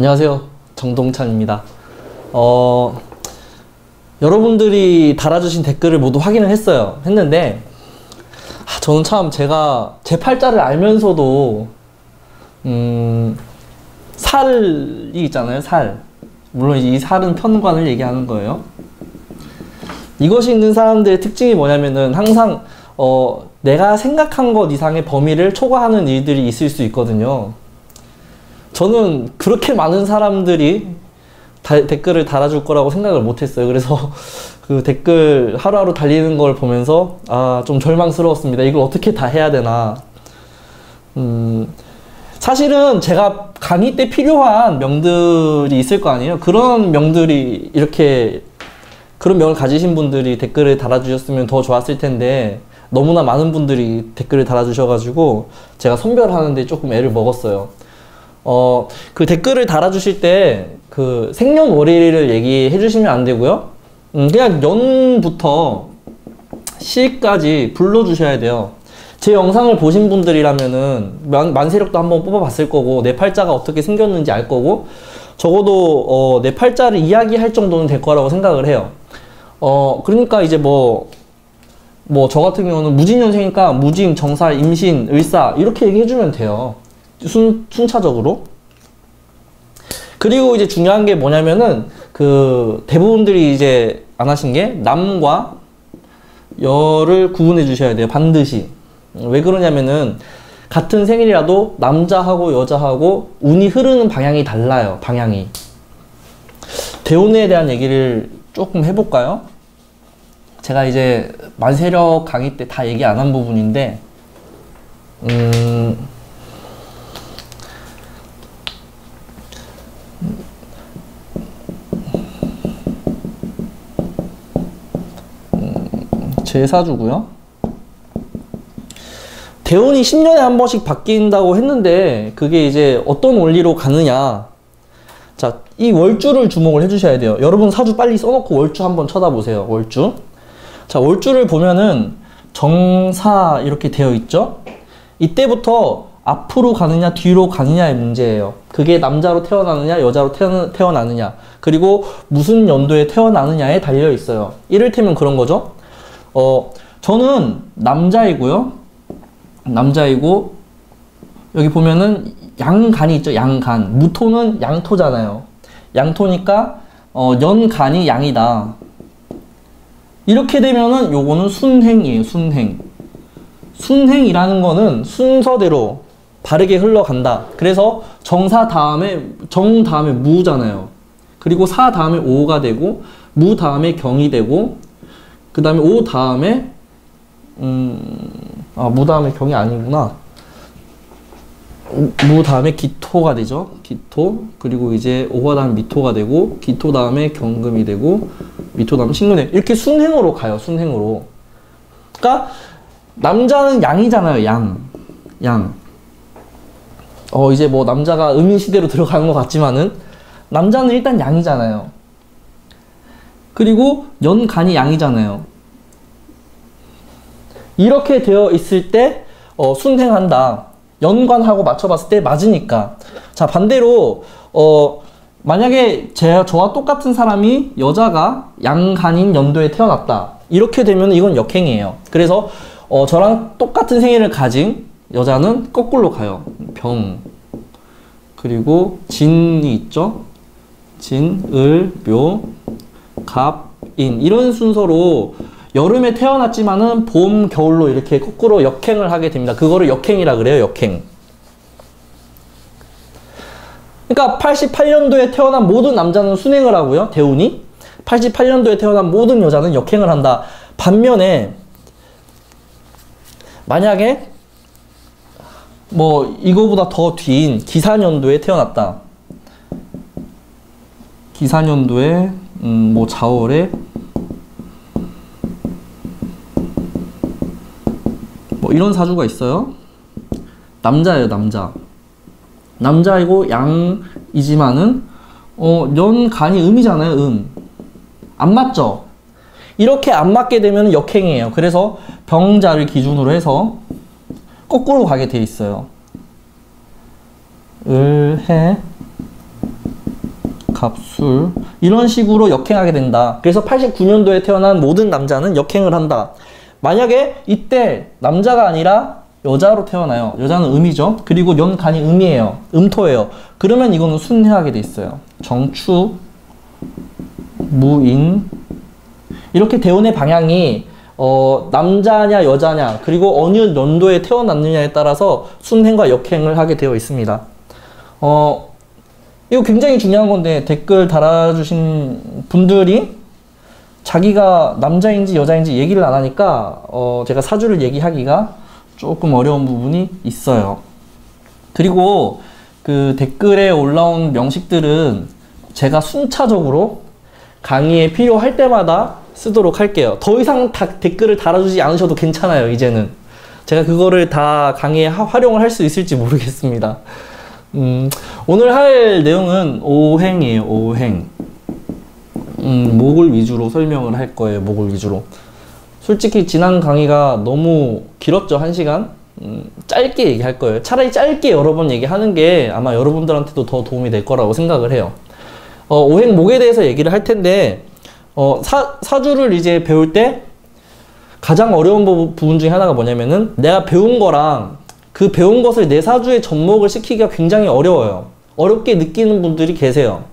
안녕하세요. 정동찬입니다. 어, 여러분들이 달아주신 댓글을 모두 확인을 했어요. 했는데, 아, 저는 참 제가 제 팔자를 알면서도, 음, 살이 있잖아요, 살. 물론 이 살은 편관을 얘기하는 거예요. 이것이 있는 사람들의 특징이 뭐냐면은 항상, 어, 내가 생각한 것 이상의 범위를 초과하는 일들이 있을 수 있거든요. 저는 그렇게 많은 사람들이 다, 댓글을 달아줄 거라고 생각을 못했어요. 그래서 그 댓글 하루하루 달리는 걸 보면서 아, 좀 절망스러웠습니다. 이걸 어떻게 다 해야 되나. 음, 사실은 제가 강의 때 필요한 명들이 있을 거 아니에요. 그런 명들이 이렇게 그런 명을 가지신 분들이 댓글을 달아주셨으면 더 좋았을 텐데 너무나 많은 분들이 댓글을 달아주셔가지고 제가 선별하는데 조금 애를 먹었어요. 어, 그 댓글을 달아주실 때 그 생년월일을 얘기해 주시면 안 되고요. 음, 그냥 연부터 시까지 불러주셔야 돼요. 제 영상을 보신 분들이라면은 만, 만세력도 한번 뽑아봤을 거고 내 팔자가 어떻게 생겼는지 알 거고 적어도 어, 내 팔자를 이야기할 정도는 될 거라고 생각을 해요. 어 그러니까 이제 뭐 뭐 저 같은 경우는 무진년생이니까 무진, 정사, 임신, 을사 이렇게 얘기해주면 돼요. 순, 순차적으로. 그리고 이제 중요한 게 뭐냐면은 그 대부분들이 이제 안 하신 게 남과 여를 구분해 주셔야 돼요. 반드시. 왜 그러냐면은 같은 생일이라도 남자하고 여자하고 운이 흐르는 방향이 달라요. 방향이. 대운에 대한 얘기를 조금 해볼까요? 제가 이제 만세력 강의 때 다 얘기 안 한 부분인데, 음, 제사주고요. 대운이 10년에 한 번씩 바뀐다고 했는데 그게 이제 어떤 원리로 가느냐. 자, 이 월주를 주목을 해주셔야 돼요. 여러분 사주 빨리 써놓고 월주 한번 쳐다보세요. 월주. 자, 월주를 보면은 정사 이렇게 되어 있죠. 이때부터 앞으로 가느냐 뒤로 가느냐의 문제예요. 그게 남자로 태어나느냐 여자로 태어나느냐 그리고 무슨 연도에 태어나느냐에 달려 있어요. 이를테면 그런 거죠. 어, 저는 남자이고요. 남자이고, 여기 보면은 양간이 있죠. 양간. 무토는 양토잖아요. 양토니까, 어, 연간이 양이다. 이렇게 되면은 요거는 순행이에요. 순행. 순행이라는 거는 순서대로 바르게 흘러간다. 그래서 정사 다음에, 정 다음에 무잖아요. 그리고 사 다음에 오가 되고, 무 다음에 경이 되고, 그 다음에 오 다음에 음, 아, 무 다음에 경이 아니구나. 무 다음에 기토가 되죠. 기토. 그리고 이제 오가 다음 미토가 되고, 기토 다음에 경금이 되고, 미토 다음에 신금이 이렇게 순행으로 가요. 순행으로. 그러니까 남자는 양이잖아요. 양. 양. 어, 이제 뭐 남자가 음인 시대로 들어가는 것 같지만은 남자는 일단 양이잖아요. 그리고 연간이 양이잖아요. 이렇게 되어 있을 때 어, 순행한다. 연관하고 맞춰봤을 때 맞으니까. 자 반대로 어, 만약에 제 저와 똑같은 사람이 여자가 양간인 연도에 태어났다. 이렇게 되면 이건 역행이에요. 그래서 어, 저랑 똑같은 생일을 가진 여자는 거꾸로 가요. 병 그리고 진이 있죠. 진, 을, 묘, 갑, 인 이런 순서로 여름에 태어났지만은 봄, 겨울로 이렇게 거꾸로 역행을 하게 됩니다. 그거를 역행이라 그래요. 역행. 그러니까 88년도에 태어난 모든 남자는 순행을 하고요. 대운이. 88년도에 태어난 모든 여자는 역행을 한다. 반면에 만약에 뭐 이거보다 더 뒤인 기사년도에 태어났다. 기사년도에 음, 뭐 자월에 뭐 이런 사주가 있어요. 남자예요, 남자. 남자이고 양이지만은 어, 연간이 음이잖아요, 음. 안 맞죠? 이렇게 안 맞게 되면 역행이에요. 그래서 병자를 기준으로 해서 거꾸로 가게 돼 있어요. 을, 해, 갑술 이런 식으로 역행하게 된다. 그래서 89년도에 태어난 모든 남자는 역행을 한다. 만약에 이때 남자가 아니라 여자로 태어나요. 여자는 음이죠. 그리고 연간이 음이에요. 음토예요. 그러면 이거는 순회하게 돼 있어요. 정축, 무인 이렇게 대운의 방향이 어, 남자냐 여자냐 그리고 어느 연도에 태어났느냐에 따라서 순행과 역행을 하게 되어 있습니다. 어, 이거 굉장히 중요한 건데 댓글 달아주신 분들이 자기가 남자인지 여자인지 얘기를 안 하니까 어, 제가 사주를 얘기하기가 조금 어려운 부분이 있어요. 그리고 그 댓글에 올라온 명식들은 제가 순차적으로 강의에 필요할 때마다 쓰도록 할게요. 더 이상 다 댓글을 달아주지 않으셔도 괜찮아요, 이제는. 제가 그거를 다 강의에 하, 활용을 할 수 있을지 모르겠습니다. 음, 오늘 할 내용은 오행이에요, 오행. 음, 목을 위주로 설명을 할 거예요, 목을 위주로. 솔직히 지난 강의가 너무 길었죠, 한 시간? 음, 짧게 얘기할 거예요. 차라리 짧게 여러 번 얘기하는 게 아마 여러분들한테도 더 도움이 될 거라고 생각을 해요. 어, 오행 목에 대해서 얘기를 할 텐데, 어, 사, 사주를 이제 배울 때 가장 어려운 부분 중에 하나가 뭐냐면은 내가 배운 거랑 그 배운 것을 내 사주에 접목을 시키기가 굉장히 어려워요. 어렵게 느끼는 분들이 계세요.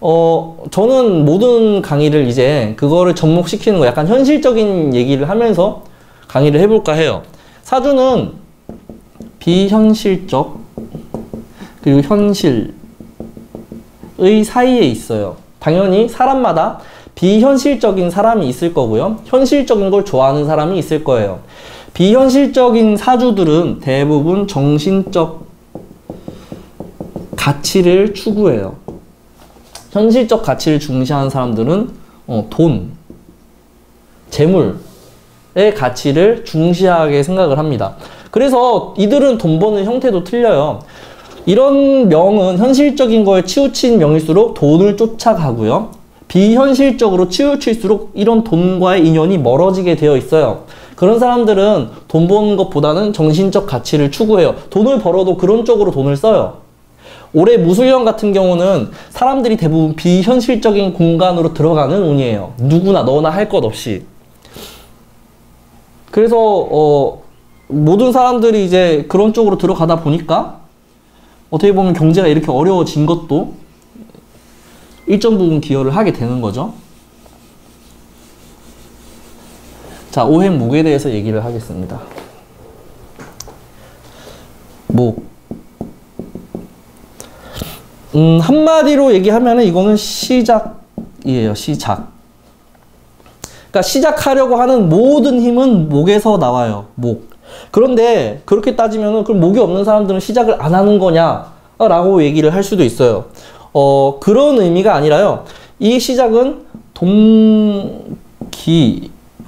어, 저는 모든 강의를 이제 그거를 접목시키는 거 약간 현실적인 얘기를 하면서 강의를 해볼까 해요. 사주는 비현실적 그리고 현실의 사이에 있어요. 당연히 사람마다 비현실적인 사람이 있을 거고요. 현실적인 걸 좋아하는 사람이 있을 거예요. 비현실적인 사주들은 대부분 정신적 가치를 추구해요. 현실적 가치를 중시하는 사람들은 어, 돈, 재물의 가치를 중시하게 생각을 합니다. 그래서 이들은 돈 버는 형태도 틀려요. 이런 명은 현실적인 거에 치우친 명일수록 돈을 쫓아가고요. 비현실적으로 치우칠수록 이런 돈과의 인연이 멀어지게 되어 있어요. 그런 사람들은 돈 버는 것보다는 정신적 가치를 추구해요. 돈을 벌어도 그런 쪽으로 돈을 써요. 올해 무술년 같은 경우는 사람들이 대부분 비현실적인 공간으로 들어가는 운이에요. 누구나 너나 할 것 없이. 그래서 어, 모든 사람들이 이제 그런 쪽으로 들어가다 보니까 어떻게 보면 경제가 이렇게 어려워진 것도 일정 부분 기여를 하게 되는 거죠. 자, 오행목에 대해서 얘기를 하겠습니다. 목. 음, 한마디로 얘기하면 이거는 시작이에요, 시작. 그러니까 시작하려고 하는 모든 힘은 목에서 나와요, 목. 그런데 그렇게 따지면 그럼 목이 없는 사람들은 시작을 안 하는 거냐? 라고 얘기를 할 수도 있어요. 어, 그런 의미가 아니라요. 이 시작은 동기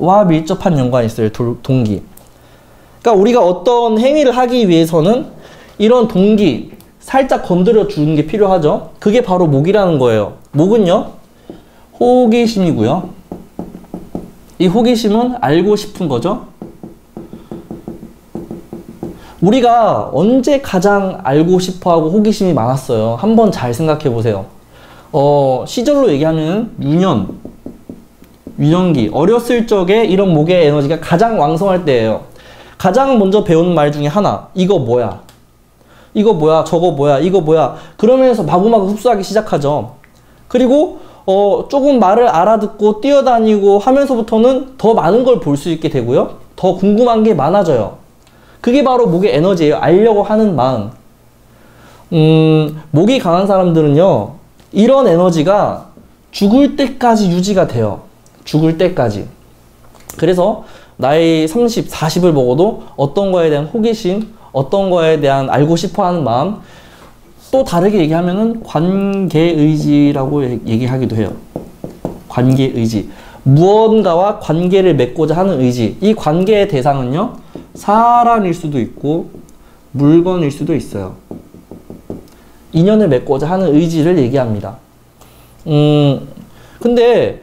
와 밀접한 연관이 있어요. 동기. 그러니까 우리가 어떤 행위를 하기 위해서는 이런 동기, 살짝 건드려 주는 게 필요하죠. 그게 바로 목이라는 거예요. 목은요, 호기심이고요. 이 호기심은 알고 싶은 거죠. 우리가 언제 가장 알고 싶어하고 호기심이 많았어요? 한번 잘 생각해 보세요. 어, 시절로 얘기하면 유년, 유년기, 어렸을 적에 이런 목의 에너지가 가장 왕성할 때예요. 가장 먼저 배우는 말 중에 하나, 이거 뭐야? 이거 뭐야? 저거 뭐야? 이거 뭐야? 그러면서 마구마구 흡수하기 시작하죠. 그리고 어, 조금 말을 알아듣고 뛰어다니고 하면서부터는 더 많은 걸 볼 수 있게 되고요. 더 궁금한 게 많아져요. 그게 바로 목의 에너지예요. 알려고 하는 마음. 음, 목이 강한 사람들은요, 이런 에너지가 죽을 때까지 유지가 돼요. 죽을 때까지. 그래서 나이 30, 40을 먹어도 어떤 거에 대한 호기심, 어떤 거에 대한 알고 싶어 하는 마음, 또 다르게 얘기하면은 관계의지라고 얘기하기도 해요. 관계의지. 무언가와 관계를 맺고자 하는 의지. 이 관계의 대상은요, 사람일 수도 있고 물건일 수도 있어요. 인연을 맺고자 하는 의지를 얘기합니다. 음, 근데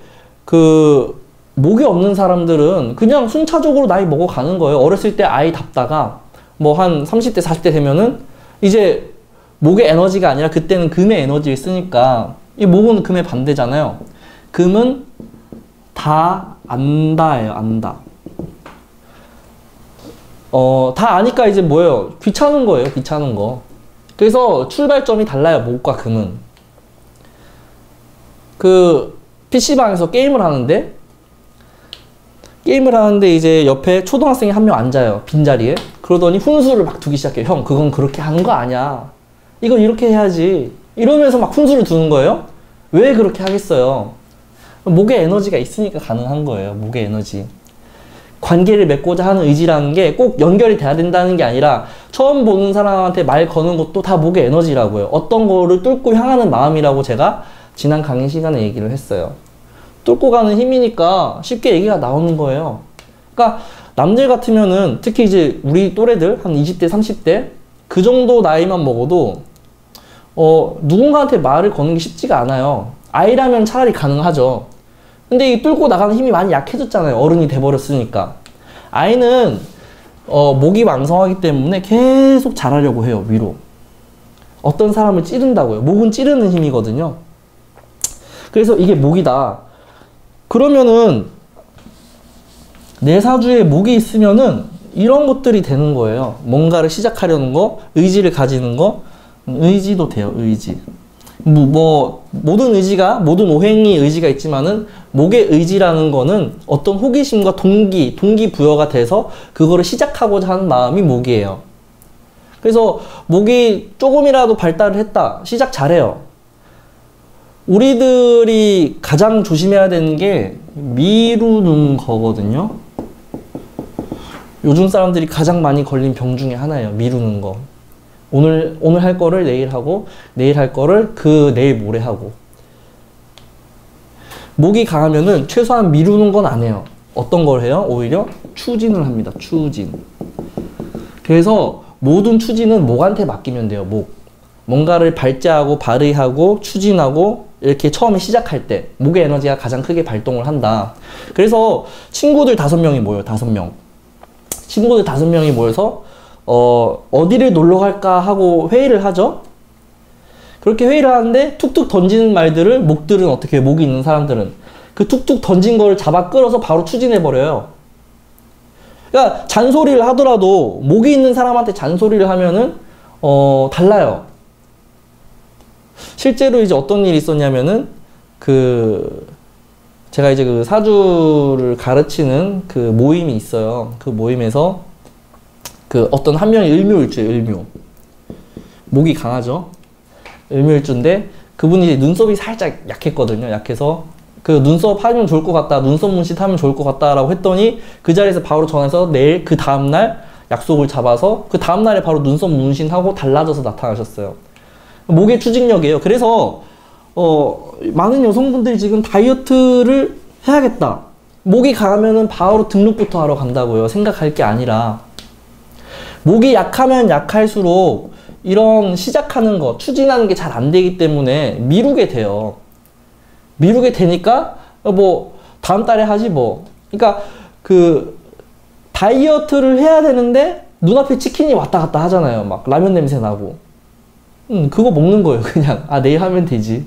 그 목이 없는 사람들은 그냥 순차적으로 나이 먹어 가는 거예요. 어렸을 때 아이 답다가 뭐 한 30대, 40대 되면은 이제 목의 에너지가 아니라 그때는 금의 에너지를 쓰니까 이 목은 금의 반대잖아요. 금은 다 안다예요. 안다. 어, 다 아니까 이제 뭐예요? 귀찮은 거예요. 귀찮은 거. 그래서 출발점이 달라요. 목과 금은. 그 PC방에서 게임을 하는데 게임을 하는데 이제 옆에 초등학생이 한 명 앉아요. 빈자리에. 그러더니 훈수를 막 두기 시작해요. 형, 그건 그렇게 하는 거 아니야. 이건 이렇게 해야지. 이러면서 막 훈수를 두는 거예요. 왜 그렇게 하겠어요? 목에 에너지가 있으니까 가능한 거예요. 목에 에너지. 관계를 맺고자 하는 의지라는 게 꼭 연결이 돼야 된다는 게 아니라 처음 보는 사람한테 말 거는 것도 다 목의 에너지라고요. 어떤 거를 뚫고 향하는 마음이라고 제가 지난 강의 시간에 얘기를 했어요. 뚫고 가는 힘이니까 쉽게 얘기가 나오는 거예요. 그러니까 남들 같으면은 특히 이제 우리 또래들 한 20대, 30대 그 정도 나이만 먹어도 어, 누군가한테 말을 거는 게 쉽지가 않아요. 아이라면 차라리 가능하죠. 근데 이 뚫고 나가는 힘이 많이 약해졌잖아요. 어른이 돼버렸으니까. 아이는 어, 목이 왕성하기 때문에 계속 잘하려고 해요. 위로. 어떤 사람을 찌른다고요. 목은 찌르는 힘이거든요. 그래서 이게 목이다. 그러면은 내 사주에 목이 있으면은 이런 것들이 되는 거예요. 뭔가를 시작하려는 거, 의지를 가지는 거, 의지도 돼요. 의지. 뭐, 뭐, 모든 의지가 모든 오행이 의지가 있지만은 목의 의지라는 거는 어떤 호기심과 동기, 동기 부여가 돼서 그거를 시작하고자 하는 마음이 목이에요. 그래서 목이 조금이라도 발달을 했다. 시작 잘해요. 우리들이 가장 조심해야 되는 게 미루는 거거든요. 요즘 사람들이 가장 많이 걸린 병 중에 하나예요. 미루는 거. 오늘 오늘 할 거를 내일 하고 내일 할 거를 그 내일 모레 하고. 목이 강하면은 최소한 미루는 건 안 해요. 어떤 걸 해요? 오히려 추진을 합니다. 추진. 그래서 모든 추진은 목한테 맡기면 돼요. 목. 뭔가를 발제하고 발의하고 추진하고 이렇게 처음에 시작할 때 목의 에너지가 가장 크게 발동을 한다. 그래서 친구들 다섯 명이 모여요. 다섯 명. 친구들 다섯 명이 모여서 어, 어디를 놀러 갈까 하고 회의를 하죠. 그렇게 회의를 하는데 툭툭 던지는 말들을 목들은 어떻게 해요? 목이 있는 사람들은 그 툭툭 던진 걸 잡아 끌어서 바로 추진해 버려요. 그러니까 잔소리를 하더라도 목이 있는 사람한테 잔소리를 하면은 어, 달라요. 실제로 이제 어떤 일이 있었냐면은 그 제가 이제 그 사주를 가르치는 그 모임이 있어요. 그 모임에서 그 어떤 한 명이 을묘일주예요, 을묘. 목이 강하죠. 을묘일주인데 그분이 눈썹이 살짝 약했거든요. 약해서 그 눈썹 하면 좋을 것 같다, 눈썹 문신 하면 좋을 것 같다라고 했더니 그 자리에서 바로 전해서 내일 그 다음날 약속을 잡아서 그 다음날에 바로 눈썹 문신하고 달라져서 나타나셨어요. 목의 추진력이에요. 그래서 어, 많은 여성분들이 지금 다이어트를 해야겠다. 목이 강하면은 바로 등록부터 하러 간다고요. 생각할 게 아니라. 목이 약하면 약할수록 이런 시작하는 거, 추진하는 게 잘 안 되기 때문에 미루게 돼요. 미루게 되니까 뭐 다음 달에 하지 뭐. 그러니까 그 다이어트를 해야 되는데 눈앞에 치킨이 왔다 갔다 하잖아요. 막 라면 냄새 나고. 음, 그거 먹는 거예요. 그냥 아 내일 하면 되지.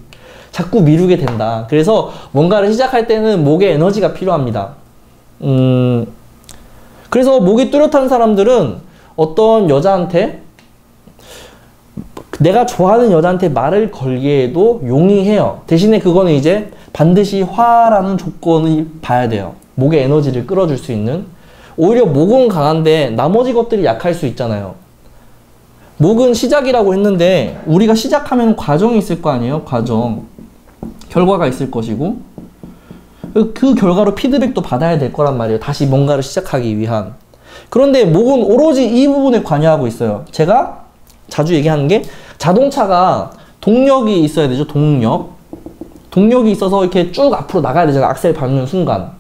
자꾸 미루게 된다. 그래서 뭔가를 시작할 때는 목에 에너지가 필요합니다. 음, 그래서 목이 뚜렷한 사람들은 어떤 여자한테 내가 좋아하는 여자한테 말을 걸기에도 용이해요. 대신에 그거는 이제 반드시 화라는 조건을 봐야 돼요. 목의 에너지를 끌어줄 수 있는. 오히려 목은 강한데 나머지 것들이 약할 수 있잖아요. 목은 시작이라고 했는데 우리가 시작하면 과정이 있을 거 아니에요? 과정. 결과가 있을 것이고 그, 그 결과로 피드백도 받아야 될 거란 말이에요. 다시 뭔가를 시작하기 위한. 그런데 목은 오로지 이 부분에 관여하고 있어요. 제가 자주 얘기하는 게 자동차가 동력이 있어야 되죠. 동력. 동력이 있어서 이렇게 쭉 앞으로 나가야 되잖아요. 악셀 밟는 순간.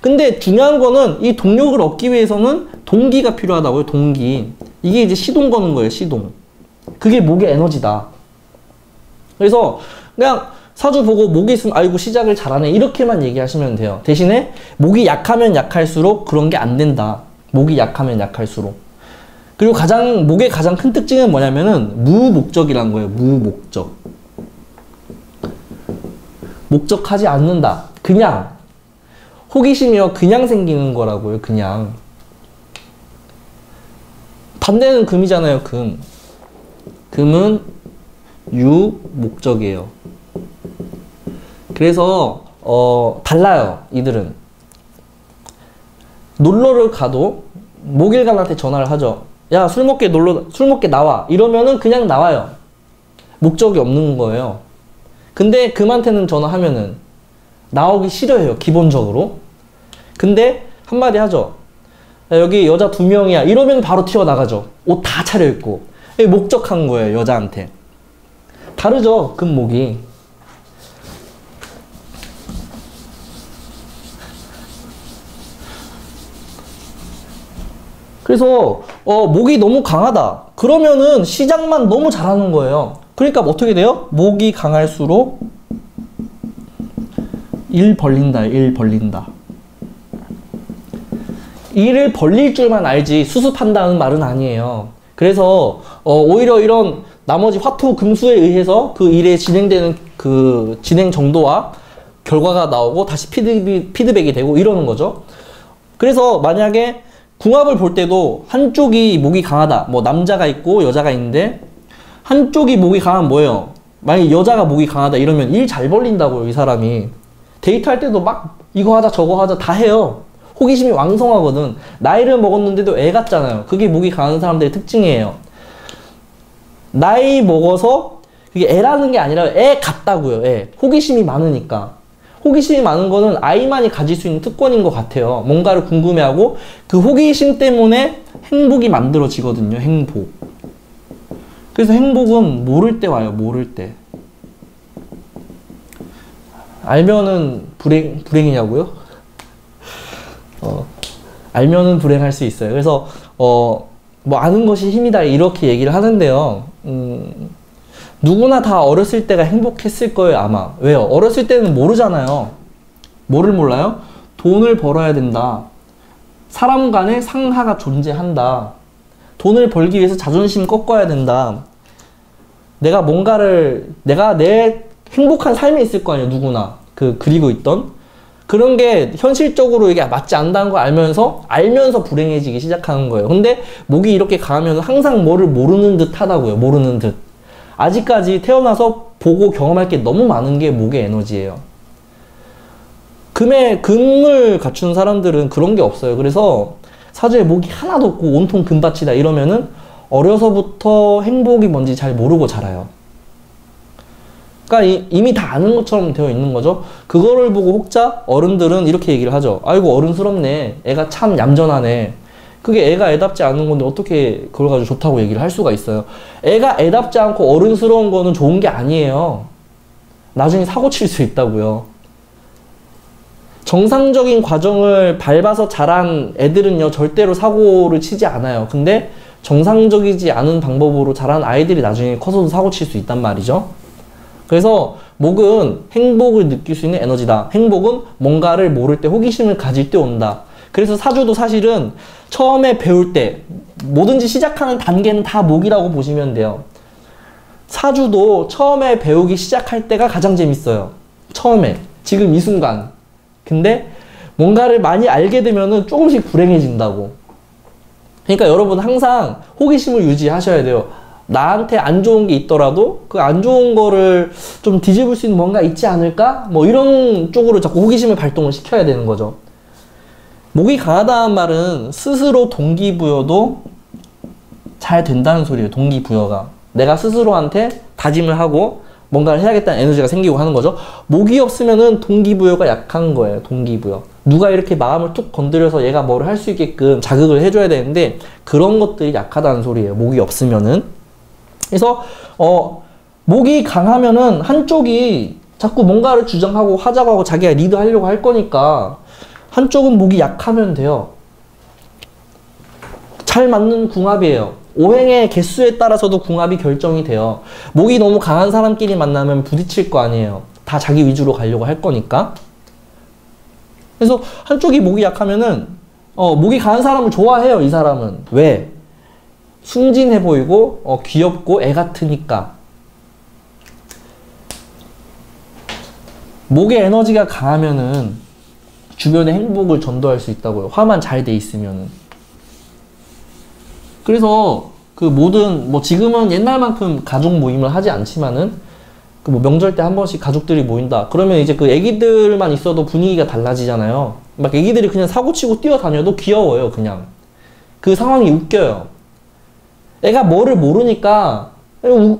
근데 중요한 거는 이 동력을 얻기 위해서는 동기가 필요하다고요. 동기. 이게 이제 시동 거는 거예요. 시동. 그게 목의 에너지다. 그래서 그냥 사주 보고 목이 있으면 아이고 시작을 잘하네 이렇게만 얘기하시면 돼요. 대신에 목이 약하면 약할수록 그런 게 안 된다. 목이 약하면 약할수록. 그리고 가장 목의 가장 큰 특징은 뭐냐면은 무목적이라는 거예요. 무목적. 목적하지 않는다. 그냥 호기심이요 그냥 생기는 거라고요. 그냥 반대는 금이잖아요. 금. 금은 유 목적이에요. 그래서 어 달라요. 이들은 놀러를 가도 목일관한테 전화를 하죠. 야, 술 먹게 놀러, 술 먹게 나와. 이러면은 그냥 나와요. 목적이 없는 거예요. 근데 금한테는 전화하면은 나오기 싫어해요. 기본적으로. 근데 한마디 하죠. 야, 여기 여자 두 명이야. 이러면 바로 튀어나가죠. 옷 다 차려입고. 목적한 거예요. 여자한테. 다르죠. 금목이. 그래서 어, 목이 너무 강하다. 그러면은 시작만 너무 잘하는 거예요. 그러니까 어떻게 돼요? 목이 강할수록 일 벌린다. 일 벌린다. 일을 벌릴 줄만 알지 수습한다는 말은 아니에요. 그래서 어, 오히려 이런 나머지 화토 금수에 의해서 그 일에 진행되는 그 진행 정도와 결과가 나오고 다시 피드백, 피드백이 되고 이러는 거죠. 그래서 만약에 궁합을 볼 때도 한쪽이 목이 강하다. 뭐 남자가 있고 여자가 있는데 한쪽이 목이 강한 뭐예요? 만약 여자가 목이 강하다 이러면 일 잘 벌린다고요, 이 사람이. 데이트할 때도 막 이거 하자 저거 하자 다 해요. 호기심이 왕성하거든. 나이를 먹었는데도 애 같잖아요. 그게 목이 강한 사람들의 특징이에요. 나이 먹어서 그게 애라는 게 아니라 애 같다고요. 애. 호기심이 많으니까. 호기심이 많은 거는 아이만이 가질 수 있는 특권인 것 같아요. 뭔가를 궁금해하고 그 호기심 때문에 행복이 만들어지거든요. 행복. 그래서 행복은 모를 때 와요. 모를 때. 알면은 불행, 불행이냐고요? 어, 알면은 불행할 수 있어요. 그래서, 어, 뭐 아는 것이 힘이다. 이렇게 얘기를 하는데요. 음, 누구나 다 어렸을 때가 행복했을 거예요, 아마. 왜요? 어렸을 때는 모르잖아요. 뭐를 몰라요? 돈을 벌어야 된다. 사람 간의 상하가 존재한다. 돈을 벌기 위해서 자존심 꺾어야 된다. 내가 뭔가를, 내가 내 행복한 삶이 있을 거 아니에요, 누구나. 그, 그리고 있던. 그런 게 현실적으로 이게 맞지 않다는 걸 알면서, 알면서 불행해지기 시작하는 거예요. 근데 목이 이렇게 가면 항상 뭐를 모르는 듯 하다고요, 모르는 듯. 아직까지 태어나서 보고 경험할 게 너무 많은 게 목의 에너지예요. 금에 금을 갖춘 사람들은 그런 게 없어요. 그래서 사주에 목이 하나도 없고 온통 금밭이다 이러면은 어려서부터 행복이 뭔지 잘 모르고 자라요. 그러니까 이, 미 다 아는 것처럼 되어 있는 거죠. 그거를 보고 혹자 어른들은 이렇게 얘기를 하죠. 아이고 어른스럽네. 애가 참 얌전하네. 그게 애가 애답지 않은 건데 어떻게 그걸 가지고 좋다고 얘기를 할 수가 있어요. 애가 애답지 않고 어른스러운 거는 좋은 게 아니에요. 나중에 사고 칠 수 있다고요. 정상적인 과정을 밟아서 자란 애들은요, 절대로 사고를 치지 않아요. 근데 정상적이지 않은 방법으로 자란 아이들이 나중에 커서도 사고 칠 수 있단 말이죠. 그래서 목은 행복을 느낄 수 있는 에너지다. 행복은 뭔가를 모를 때 호기심을 가질 때 온다. 그래서 사주도 사실은 처음에 배울 때 뭐든지 시작하는 단계는 다 목이라고 보시면 돼요. 사주도 처음에 배우기 시작할 때가 가장 재밌어요. 처음에. 지금 이 순간. 근데 뭔가를 많이 알게 되면은 조금씩 불행해진다고. 그러니까 여러분 항상 호기심을 유지하셔야 돼요. 나한테 안 좋은 게 있더라도 그 안 좋은 거를 좀 뒤집을 수 있는 뭔가 있지 않을까? 뭐 이런 쪽으로 자꾸 호기심을 발동을 시켜야 되는 거죠. 목이 강하다는 말은 스스로 동기부여도 잘 된다는 소리예요. 동기부여가. 내가 스스로한테 다짐을 하고 뭔가를 해야겠다는 에너지가 생기고 하는 거죠. 목이 없으면은 동기부여가 약한 거예요. 동기부여. 누가 이렇게 마음을 툭 건드려서 얘가 뭐를 할 수 있게끔 자극을 해줘야 되는데 그런 것들이 약하다는 소리예요. 목이 없으면은. 그래서 어 목이 강하면은 한쪽이 자꾸 뭔가를 주장하고 하자고 하고 자기가 리드하려고 할 거니까 한쪽은 목이 약하면 돼요. 잘 맞는 궁합이에요. 오행의 개수에 따라서도 궁합이 결정이 돼요. 목이 너무 강한 사람끼리 만나면 부딪힐 거 아니에요. 다 자기 위주로 가려고 할 거니까. 그래서 한쪽이 목이 약하면은 어, 목이 강한 사람을 좋아해요. 이 사람은 왜? 순진해 보이고 어, 귀엽고 애 같으니까. 목의 에너지가 강하면은 주변에 행복을 전도할 수 있다고요. 화만 잘 돼 있으면은. 그래서 그 모든 뭐 지금은 옛날만큼 가족 모임을 하지 않지만은 그 뭐 명절 때 한 번씩 가족들이 모인다. 그러면 이제 그 애기들만 있어도 분위기가 달라지잖아요. 막 애기들이 그냥 사고치고 뛰어다녀도 귀여워요, 그냥. 그 상황이 웃겨요. 애가 뭐를 모르니까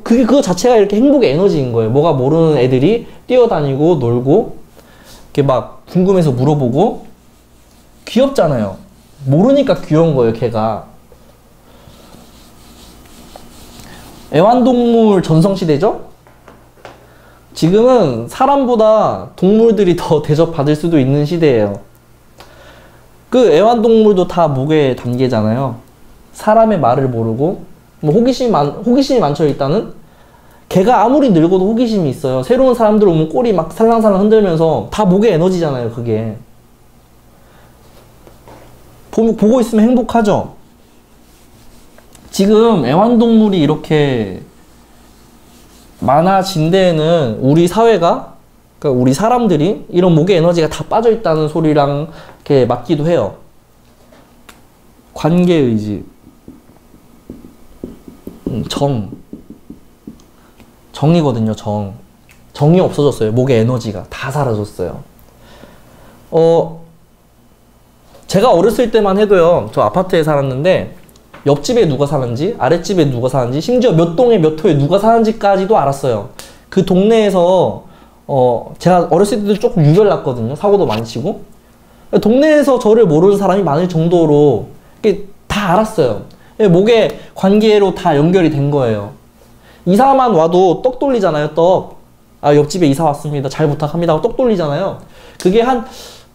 그게 그거 자체가 이렇게 행복의 에너지인 거예요. 뭐가 모르는 애들이 뛰어다니고 놀고 이렇게 막 궁금해서 물어보고 귀엽잖아요. 모르니까 귀여운 거예요, 걔가. 애완동물 전성시대죠? 지금은 사람보다 동물들이 더 대접받을 수도 있는 시대예요. 그 애완동물도 다 목에 담기잖아요. 사람의 말을 모르고 뭐 호기심이 많, 호기심이 많죠 일단은 걔가 아무리 늙어도 호기심이 있어요. 새로운 사람들 오면 꼬리 막 살랑살랑 흔들면서 다 목의 에너지잖아요 그게. 보, 보고 있으면 행복하죠. 지금 애완동물이 이렇게 많아진 데에는 우리 사회가 그러니까 우리 사람들이 이런 목의 에너지가 다 빠져 있다는 소리랑 이렇게 맞기도 해요. 관계 의지, 음, 정, 정이거든요. 정, 정이 없어졌어요. 목의 에너지가 다 사라졌어요. 어, 제가 어렸을 때만 해도요. 저 아파트에 살았는데 옆집에 누가 사는지, 아랫집에 누가 사는지, 심지어 몇 동에 몇 호에 누가 사는지까지도 알았어요. 그 동네에서 어, 제가 어렸을 때도 조금 유별났거든요. 사고도 많이 치고. 동네에서 저를 모르는 사람이 많을 정도로 다 알았어요. 목에 관계로 다 연결이 된 거예요. 이사만 와도 떡 돌리잖아요, 떡. 아, 옆집에 이사 왔습니다. 잘 부탁합니다. 떡 돌리잖아요. 그게 한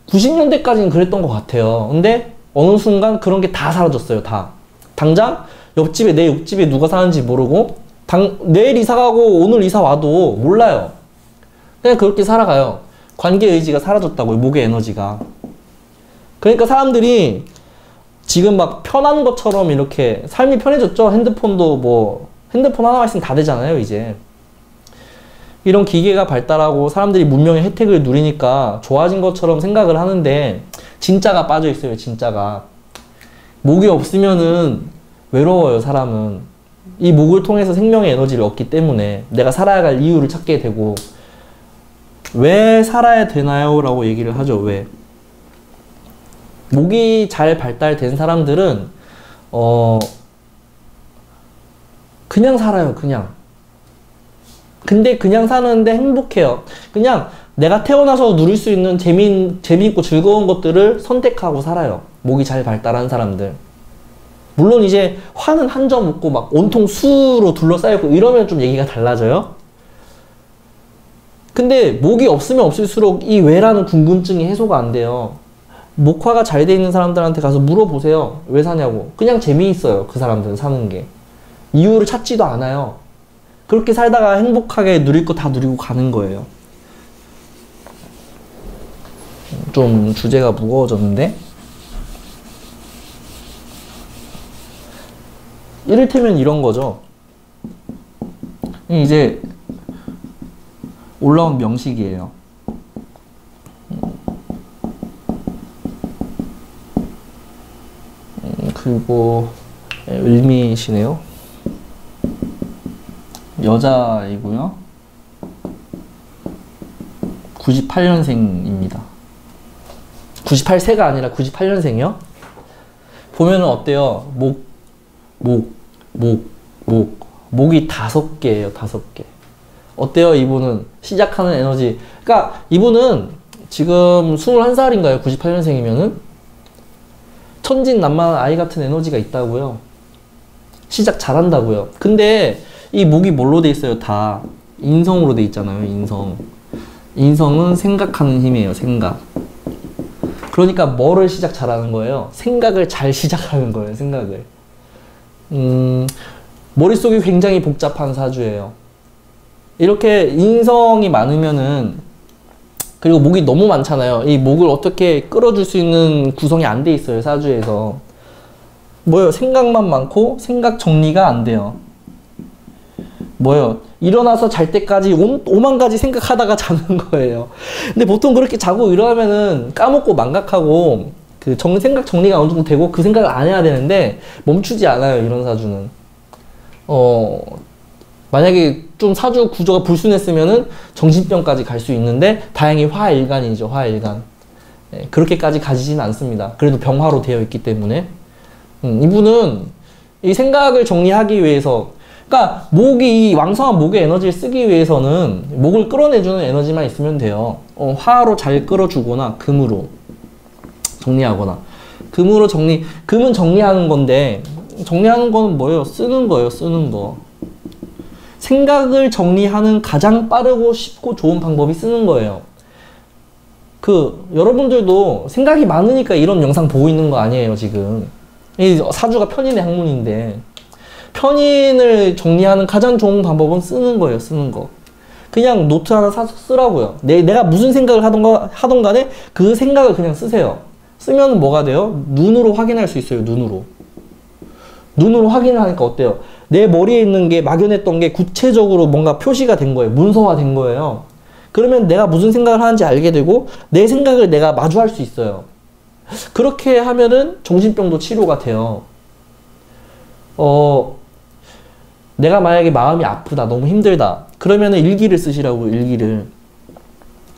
90년대까지는 그랬던 것 같아요. 근데 어느 순간 그런 게 다 사라졌어요, 다. 당장 옆집에 내 옆집에 누가 사는지 모르고 당, 내일 이사 가고 오늘 이사 와도 몰라요. 그냥 그렇게 살아가요. 관계 의지가 사라졌다고요. 목의 에너지가. 그러니까 사람들이 지금 막 편한 것처럼 이렇게 삶이 편해졌죠. 핸드폰도 뭐 핸드폰 하나만 있으면 다 되잖아요, 이제. 이런 기계가 발달하고 사람들이 문명의 혜택을 누리니까 좋아진 것처럼 생각을 하는데 진짜가 빠져 있어요, 진짜가. 목이 없으면은 외로워요, 사람은. 이 목을 통해서 생명의 에너지를 얻기 때문에 내가 살아야 할 이유를 찾게 되고 왜 살아야 되나요? 라고 얘기를 하죠, 왜. 목이 잘 발달된 사람들은 어 그냥 살아요, 그냥. 근데 그냥 사는데 행복해요. 그냥 내가 태어나서 누릴 수 있는 재미, 재미있고 즐거운 것들을 선택하고 살아요. 목이 잘 발달한 사람들. 물론 이제 화는 한 점 없고 막 온통 수로 둘러싸였고 이러면 좀 얘기가 달라져요. 근데 목이 없으면 없을수록 이 왜라는 궁금증이 해소가 안 돼요. 목화가 잘 돼 있는 사람들한테 가서 물어보세요. 왜 사냐고. 그냥 재미있어요. 그 사람들은 사는 게. 이유를 찾지도 않아요. 그렇게 살다가 행복하게 누릴 거 다 누리고 가는 거예요. 좀 주제가 무거워졌는데? 이를테면 이런 거죠. 이제 올라온 명식이에요. 음, 그리고 을미시네요. 여자이고요. 98년생입니다. 98세가 아니라 98년생이요? 보면은 어때요? 목, 목, 목, 목. 목이 다섯 개예요, 다섯 개. 어때요, 이분은? 시작하는 에너지. 그러니까 이분은 지금 21살인가요? 98년생이면은? 천진난만한 아이 같은 에너지가 있다고요. 시작 잘한다고요. 근데 이 목이 뭘로 돼 있어요? 다 인성으로 돼 있잖아요. 인성. 인성은 생각하는 힘이에요. 생각. 그러니까 뭐를 시작 잘하는 거예요? 생각을 잘 시작하는 거예요. 생각을. 음, 머릿속이 굉장히 복잡한 사주예요. 이렇게 인성이 많으면은 그리고 목이 너무 많잖아요. 이 목을 어떻게 끌어줄 수 있는 구성이 안 돼 있어요. 사주에서. 뭐요? 생각만 많고 생각 정리가 안 돼요. 뭐요? 일어나서 잘 때까지 오, 오만 가지 생각하다가 자는 거예요. 근데 보통 그렇게 자고 일어나면은 까먹고 망각하고 그 정, 생각 정리가 어느 정도 되고 그 생각을 안 해야 되는데 멈추지 않아요, 이런 사주는. 어, 만약에 좀 사주 구조가 불순했으면은 정신병까지 갈 수 있는데 다행히 화일간이죠, 화일간. 예, 그렇게까지 가지진 않습니다. 그래도 병화로 되어 있기 때문에. 음, 이분은 이 생각을 정리하기 위해서 그러니까 목이 이 왕성한 목의 에너지를 쓰기 위해서는 목을 끌어내주는 에너지만 있으면 돼요. 어, 화로 잘 끌어주거나 금으로 정리하거나 금으로 정리 금은 정리하는 건데 정리하는 거는 뭐예요? 쓰는 거예요. 쓰는 거. 생각을 정리하는 가장 빠르고 쉽고 좋은 방법이 쓰는 거예요. 그 여러분들도 생각이 많으니까 이런 영상 보고 있는 거 아니에요 지금. 이 사주가 편인의 학문인데. 편인을 정리하는 가장 좋은 방법은 쓰는 거예요 쓰는 거. 그냥 노트 하나 사서 쓰라고요. 내, 내가 무슨 생각을 하던가 하던 간에 그 생각을 그냥 쓰세요. 쓰면 뭐가 돼요? 눈으로 확인할 수 있어요 눈으로. 눈으로 확인을 하니까 어때요 내 머리에 있는 게 막연했던 게 구체적으로 뭔가 표시가 된 거예요 문서화 된 거예요 그러면 내가 무슨 생각을 하는지 알게 되고 내 생각을 내가 마주할 수 있어요. 그렇게 하면은 정신병도 치료가 돼요. 어, 내가 만약에 마음이 아프다, 너무 힘들다. 그러면은 일기를 쓰시라고, 일기를.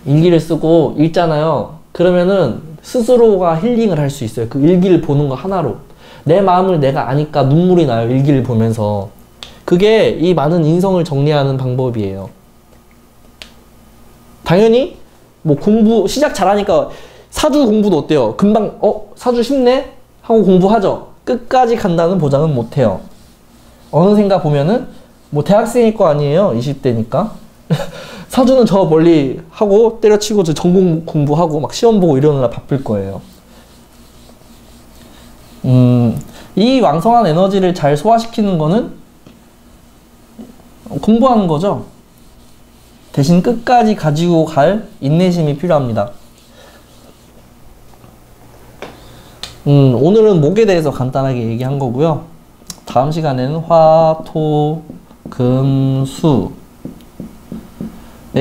일기를 쓰고 읽잖아요. 그러면은 스스로가 힐링을 할 수 있어요. 그 일기를 보는 거 하나로. 내 마음을 내가 아니까 눈물이 나요. 일기를 보면서. 그게 이 많은 인성을 정리하는 방법이에요. 당연히 뭐 공부 시작 잘하니까 사주 공부도 어때요? 금방 어 사주 쉽네 하고 공부하죠. 끝까지 간다는 보장은 못해요. 어느샌가 보면은 뭐 대학생일 거 아니에요. 20대니까. 사주는 저 멀리 하고 때려치고 저 전공 공부하고 막 시험 보고 이러느라 바쁠 거예요. 음, 이 왕성한 에너지를 잘 소화시키는 거는 공부하는 거죠. 대신 끝까지 가지고 갈 인내심이 필요합니다. 음, 오늘은 목에 대해서 간단하게 얘기한 거고요. 다음 시간에는 화, 토, 금, 수에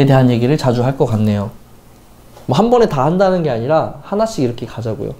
대한 얘기를 자주 할 것 같네요. 뭐 한 번에 다 한다는 게 아니라 하나씩 이렇게 가자고요.